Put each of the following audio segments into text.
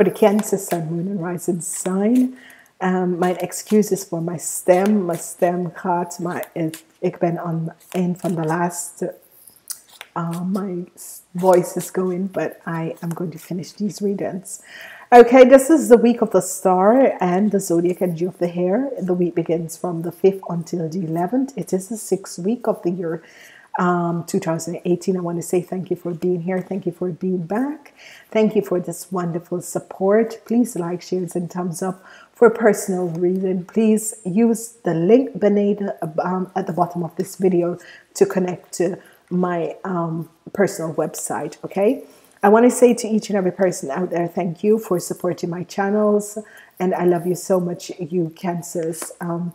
for the Cancer Sun, Moon and Rising sign. Um, mijn excuses voor mijn stem. Mijn stem gaat, maar ik, ik ben aan een van de laatste. Uh, my voice is going, but I am going to finish these readings. Okay, this is the week of the star and the zodiac energy of the hair. The week begins from the 5th until the 11th. It is the sixth week of the year um, 2018. I want to say thank you for being here. Thank you for being back. Thank you for this wonderful support. Please like, shares, and thumbs up for personal reading. Please use the link beneath um, at the bottom of this video to connect to my um, personal website. Okay. I want to say to each and every person out there, thank you for supporting my channels. And I love you so much, you cancers. Um,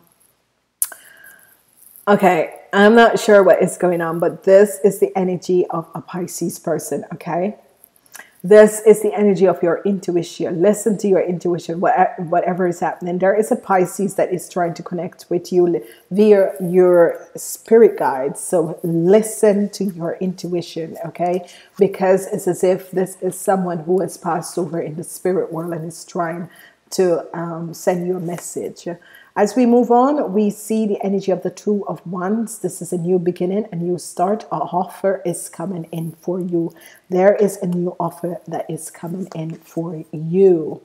Okay, I'm not sure what is going on, but this is the energy of a Pisces person, okay? This is the energy of your intuition. Listen to your intuition, whatever is happening. There is a Pisces that is trying to connect with you via your spirit guides. So listen to your intuition, okay? Because it's as if this is someone who has passed over in the spirit world and is trying to um, send you a message. As we move on, we see the energy of the Two of Wands. This is a new beginning, a new start. An offer is coming in for you. There is a new offer that is coming in for you.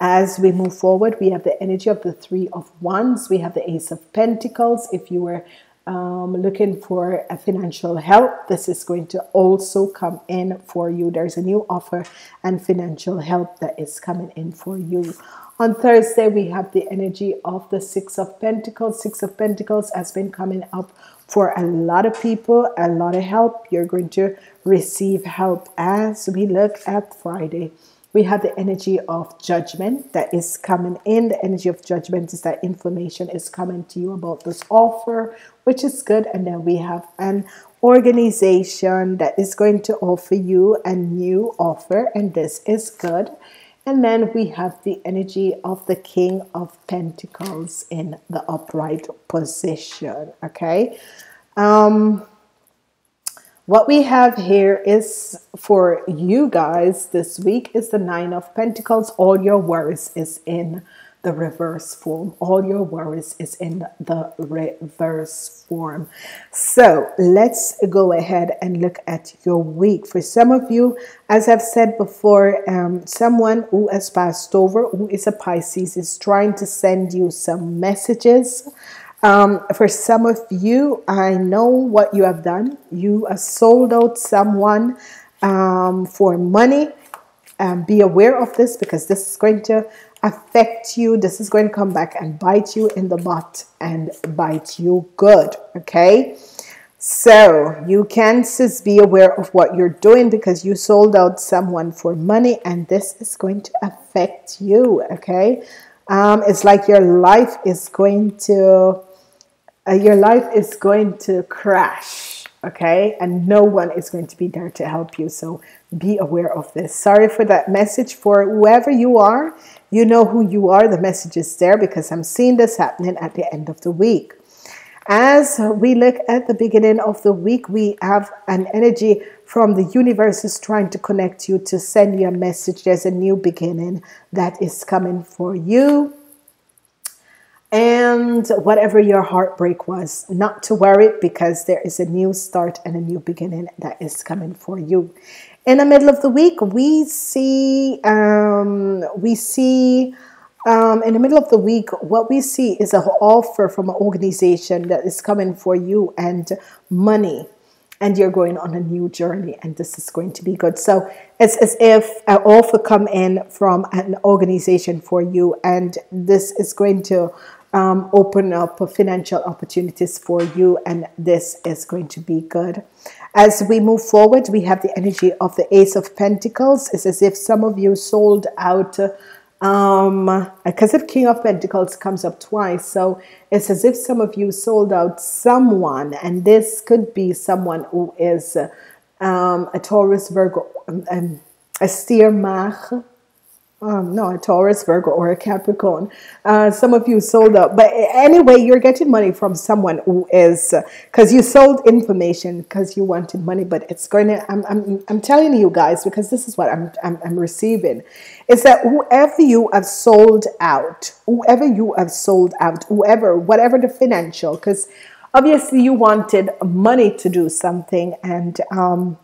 As we move forward, we have the energy of the Three of Wands. We have the Ace of Pentacles. If you were um, looking for a financial help, this is going to also come in for you. There's a new offer and financial help that is coming in for you. On Thursday, we have the energy of the Six of Pentacles. Six of Pentacles has been coming up for a lot of people, a lot of help. You're going to receive help as we look at Friday. We have the energy of judgment that is coming in. The energy of judgment is that information is coming to you about this offer, which is good. And then we have an organization that is going to offer you a new offer, and this is good. And then we have the energy of the King of Pentacles in the upright position. Okay. Um, what we have here is for you guys this week is the Nine of Pentacles. All your worries is in the reverse form. All your worries is in the reverse form. So let's go ahead and look at your week. For some of you, as I've said before, um, someone who has passed over, who is a Pisces, is trying to send you some messages. Um, for some of you, I know what you have done. You have sold out someone um, for money. Um, be aware of this because this is going to affect you. This is going to come back and bite you in the butt and bite you good. Okay. So you can just be aware of what you're doing because you sold out someone for money and this is going to affect you. Okay. Um, it's like your life is going to, uh, your life is going to crash. Okay. And no one is going to be there to help you. So be aware of this. Sorry for that message for whoever you are. You know who you are. The message is there because I'm seeing this happening at the end of the week. As we look at the beginning of the week, we have an energy from the universe is trying to connect you to send you a message. There's a new beginning that is coming for you. And whatever your heartbreak was, not to worry because there is a new start and a new beginning that is coming for you in the middle of the week we see um, we see um, in the middle of the week what we see is an offer from an organization that is coming for you and money. And you're going on a new journey and this is going to be good. So it's as if an offer come in from an organization for you and this is going to um, open up financial opportunities for you and this is going to be good as we move forward, we have the energy of the Ace of Pentacles. It's as if some of you sold out, um, because if King of Pentacles comes up twice. So it's as if some of you sold out someone, and this could be someone who is um, a Taurus, Virgo, um, a steer Mach, um, no, a Taurus, Virgo, or a Capricorn. Uh, some of you sold out, but anyway, you're getting money from someone who is because uh, you sold information because you wanted money, but it's going to. I'm, I'm, I'm telling you guys because this is what I'm, I'm, I'm receiving. Is that whoever you have sold out, whoever you have sold out, whoever, whatever the financial, because obviously you wanted money to do something, and um,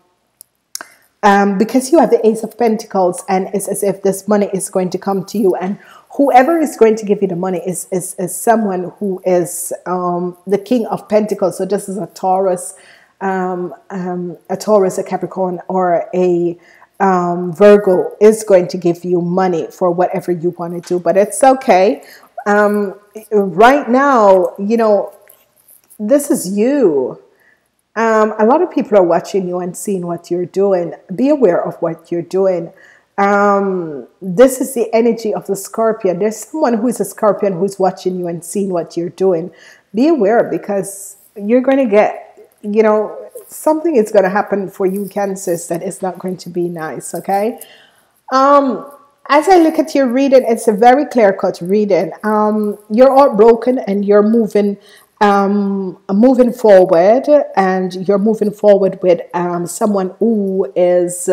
um, because you have the Ace of Pentacles, and it's as if this money is going to come to you, and whoever is going to give you the money is is, is someone who is um, the King of Pentacles. So this is a Taurus, um, um a Taurus, a Capricorn, or a um, Virgo is going to give you money for whatever you want to do, but it's okay. Um, right now, you know, this is you um, a lot of people are watching you and seeing what you're doing. Be aware of what you're doing. Um, this is the energy of the scorpion. There's someone who is a scorpion who's watching you and seeing what you're doing. Be aware because you're going to get, you know, something is going to happen for you, Cancers, that is not going to be nice. Okay. Um, as I look at your reading, it's a very clear cut reading. Um, you're all broken and you're moving um, moving forward, and you're moving forward with um, someone who is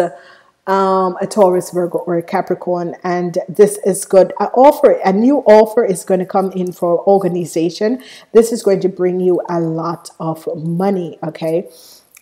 um, a Taurus, Virgo, or a Capricorn, and this is good. An offer, a new offer is going to come in for organization. This is going to bring you a lot of money. Okay,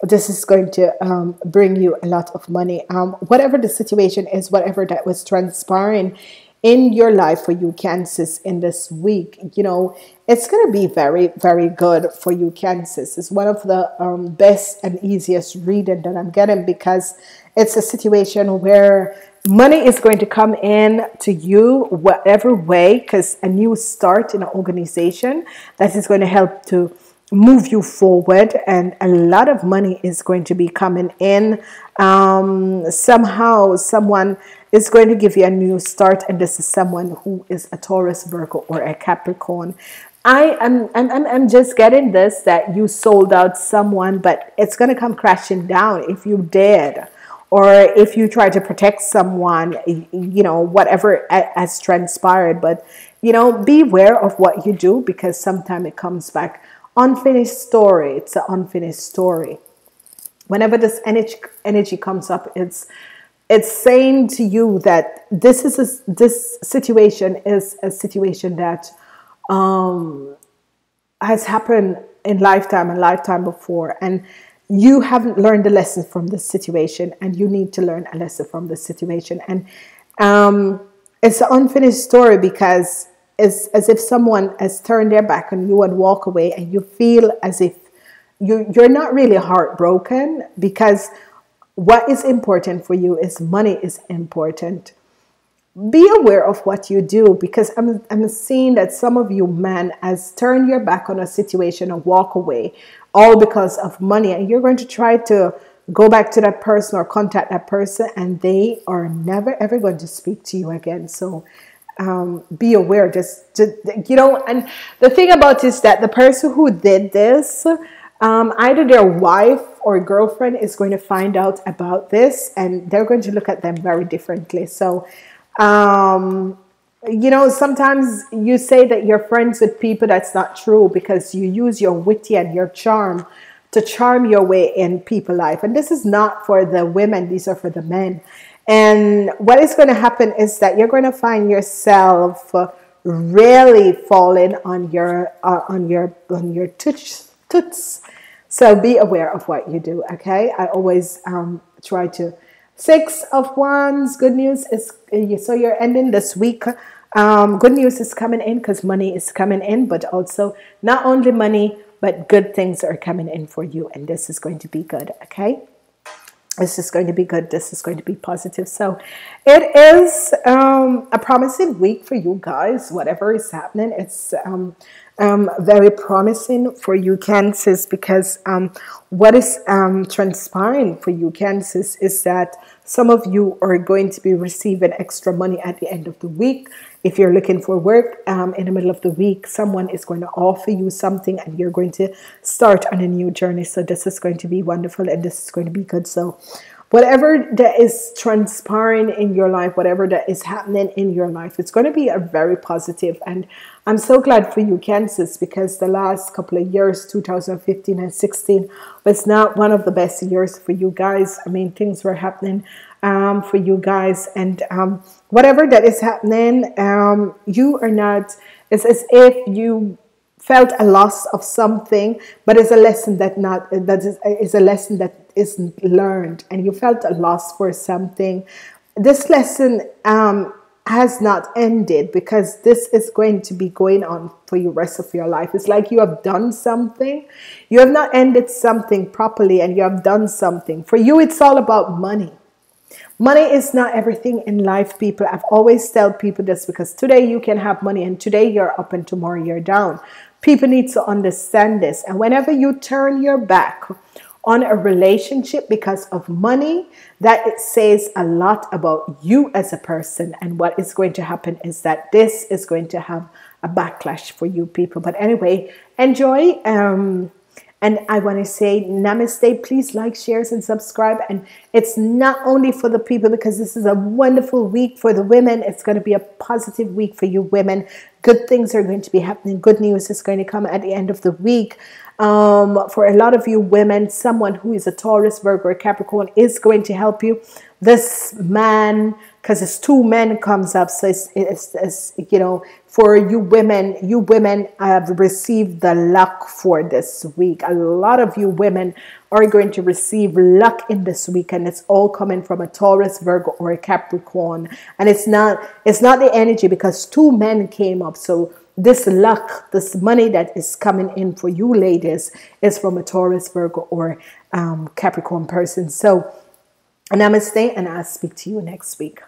this is going to um, bring you a lot of money. Um, whatever the situation is, whatever that was transpiring in your life for you cancers in this week. You know it's going to be very very good for you cancers it's one of the um, best and easiest reading that i'm getting because it's a situation where money is going to come in to you whatever way because a new start in an organization that is going to help to move you forward and a lot of money is going to be coming in. Um, somehow someone is going to give you a new start and this is someone who is a Taurus Virgo or a Capricorn I am I'm, I'm, I'm just getting this that you sold out someone but it's going to come crashing down if you did or if you try to protect someone you know whatever has transpired but you know beware of what you do because sometimes it comes back unfinished story. It's an unfinished story. Whenever this energy energy comes up, it's it's saying to you that this is a, this situation is a situation that um, has happened in lifetime and lifetime before, and you haven't learned a lesson from this situation, and you need to learn a lesson from this situation. And um, it's an unfinished story because it's as if someone has turned their back on you and walk away, and you feel as if you you're not really heartbroken because what is important for you is money is important. Be aware of what you do because I'm, I'm seeing that some of you men has turned your back on a situation and walk away all because of money and you're going to try to go back to that person or contact that person and they are never ever going to speak to you again so um, be aware. Just, just, you know, and the thing about is that the person who did this, um, either their wife or girlfriend is going to find out about this, and they're going to look at them very differently. So, um, you know, sometimes you say that you're friends with people. That's not true because you use your witty and your charm to charm your way in people life. And this is not for the women; these are for the men. And what is going to happen is that you're going to find yourself really falling on your uh, on your on your toots, toots. So be aware of what you do. Okay, I always um, try to six of wands. Good news is so you're ending this week. Um, good news is coming in because money is coming in, but also not only money, but good things are coming in for you, and this is going to be good. Okay this is going to be good. This is going to be positive. So it is um, a promising week for you guys. Whatever is happening, it's um, um, very promising for you, Cancers, because um, what is um, transpiring for you, Cancers, is that some of you are going to be receiving extra money at the end of the week. If you're looking for work um, in the middle of the week, someone is going to offer you something and you're going to start on a new journey. So this is going to be wonderful and this is going to be good. So whatever that is transpiring in your life, whatever that is happening in your life, it's going to be a very positive. And I'm so glad for you, Cancers, because the last couple of years, 2015 and 16, was not one of the best years for you guys. I mean, things were happening um, for you guys, and um, whatever that is happening, um, you are not. It's as if you felt a loss of something, but it's a lesson that not that is, is a lesson that isn't learned, and you felt a loss for something. This lesson um, has not ended because this is going to be going on for the rest of your life. It's like you have done something, you have not ended something properly, and you have done something. For you, it's all about money. Money is not everything in life, people. I've always tell people this because today you can have money and today you're up and tomorrow you're down. People need to understand this. And whenever you turn your back on a relationship because of money, that it says a lot about you as a person. And what is going to happen is that this is going to have a backlash for you people. But anyway, enjoy. Um, and I want to say namaste. Please like, shares, and subscribe. And it's not only for the people because this is a wonderful week for the women. It's going to be a positive week for you women. Good things are going to be happening. Good news is going to come at the end of the week. Um, for a lot of you women, someone who is a Taurus, Virgo, or Capricorn is going to help you. This man, because it's two men comes up. So it's, it's, it's, you know, for you women, you women have received the luck for this week. A lot of you women are going to receive luck in this week and it's all coming from a Taurus, Virgo or a Capricorn. And it's not it's not the energy because two men came up. So this luck, this money that is coming in for you ladies is from a Taurus, Virgo or um, Capricorn person. So namaste and I'll speak to you next week.